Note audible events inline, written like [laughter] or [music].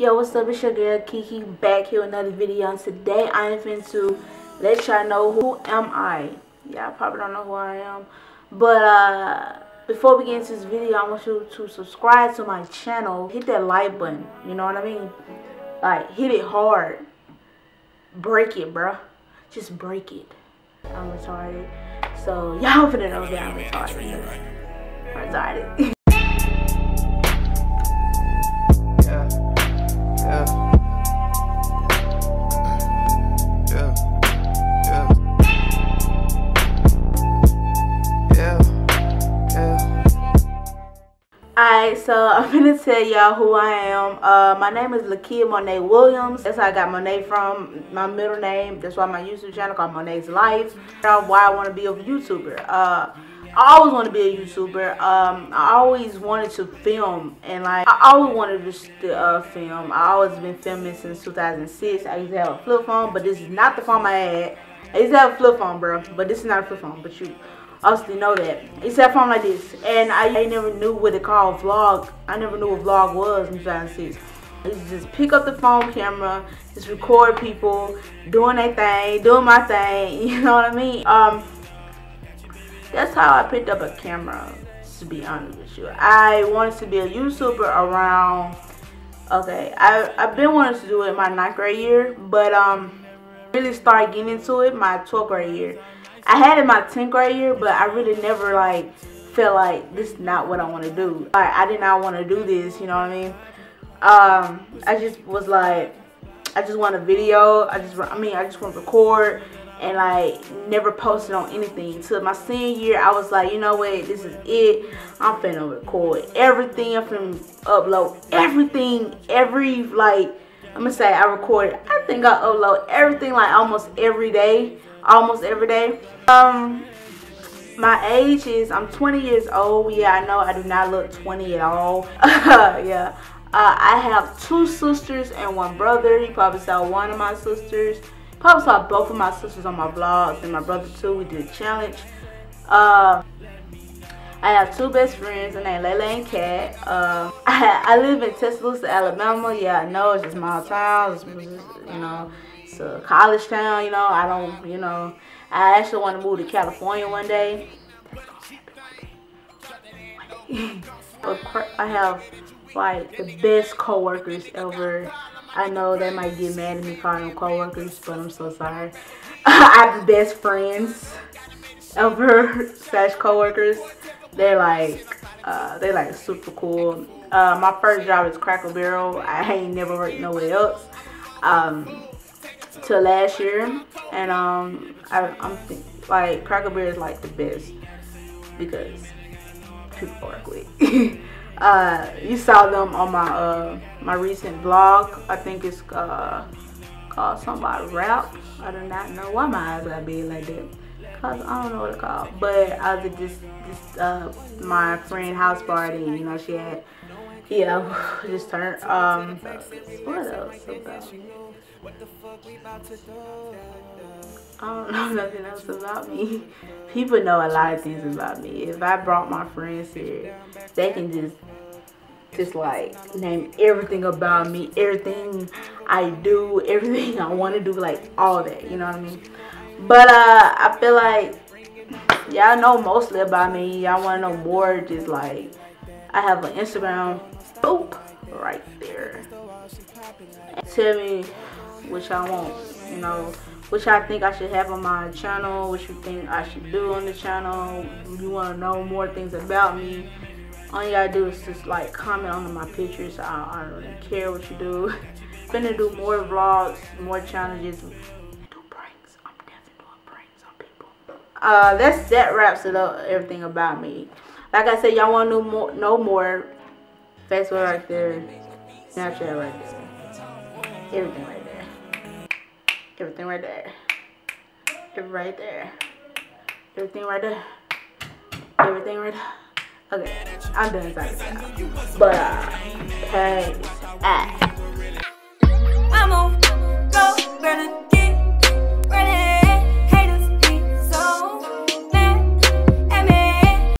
Yo, what's up? It's your girl Kiki back here with another video. And today I am going to let y'all know who am I. Y'all probably don't know who I am. But uh, before we get into this video, I want you to subscribe to my channel. Hit that like button. You know what I mean? Like, hit it hard. Break it, bruh. Just break it. I'm retarded. So, [laughs] y'all finna know that I'm retarded. I'm retarded. [laughs] So [laughs] I'm gonna tell y'all who I am. Uh, my name is Lakia Monai Williams. That's how I got Monai from. My middle name. That's why my YouTube channel called Monai's Life. Why I want to be a YouTuber. Uh, I always want to be a YouTuber. Um, I always wanted to film, and like I always wanted to uh, film. I always been filming since 2006. I used to have a flip phone, but this is not the phone I had. I used to have a flip phone, bro, but this is not a flip phone. But you obviously know that. It's a phone like this. And I, I never knew what it called vlog. I never knew what vlog was in 2006. It's just pick up the phone camera, just record people doing their thing, doing my thing, [laughs] you know what I mean? Um, that's how I picked up a camera, to be honest with you. I wanted to be a YouTuber around, okay, I, I've been wanting to do it my ninth grade year, but um, really started getting into it my 12th grade year. I had it my 10th grade year, but I really never like felt like this is not what I want to do. Like I did not want to do this, you know what I mean? Um, I just was like, I just want a video. I just, I mean, I just want to record and like never posted on anything. Till my senior year, I was like, you know what, this is it. I'm finna record everything. I'm finna upload everything, every like, I'm gonna say I recorded. I think I upload everything like almost every day almost every day. Um, my age is, I'm 20 years old. Yeah, I know I do not look 20 at all. [laughs] yeah. Uh, I have two sisters and one brother. You probably saw one of my sisters. Probably saw both of my sisters on my vlogs and my brother too. We did a challenge. Uh, I have two best friends, and they Layla and Kat. Uh, I, [laughs] I live in Tuscaloosa, Alabama. Yeah, I know it's just small town. It's, you know, a college town. You know, I don't. You know, I actually want to move to California one day. [laughs] I have like the best coworkers ever. I know they might get mad at me calling them coworkers, but I'm so sorry. [laughs] I have the best friends ever [laughs] slash coworkers they're like uh, they like super cool. Uh, my first job is Cracker Barrel. I ain't never worked nowhere else um, till last year, and um, I, am like Cracker Barrel is like the best because people work with. [laughs] uh, you saw them on my uh, my recent vlog. I think it's uh, called somebody rap. I do not know why my eyes got big like that. Cause I don't know what it's called. But I was at this this uh my friend house party, you know, she had yeah, [laughs] just turned um what else about I don't know [laughs] nothing else about me. People know a lot of things about me. If I brought my friends here, they can just just like name everything about me, everything I do, everything I want to do, like all that. You know what I mean? But uh, I feel like y'all know mostly about me. Y'all want to know more? Just like I have an Instagram, boop, right there. Tell me which I want. You know, which I think I should have on my channel. What you think I should do on the channel? You want to know more things about me? All you gotta do is just like comment on my pictures. I, I don't really care what you do. [laughs] Gonna do more vlogs, more challenges uh, that's that wraps it up. Everything about me. Like I said, y'all want to know more? Know more? Facebook right there, Snapchat right there, everything right there, everything right there, everything right there, everything right there, everything right there. Okay, I'm done talking now. But uh, peace. Ah. I'm on go, burning.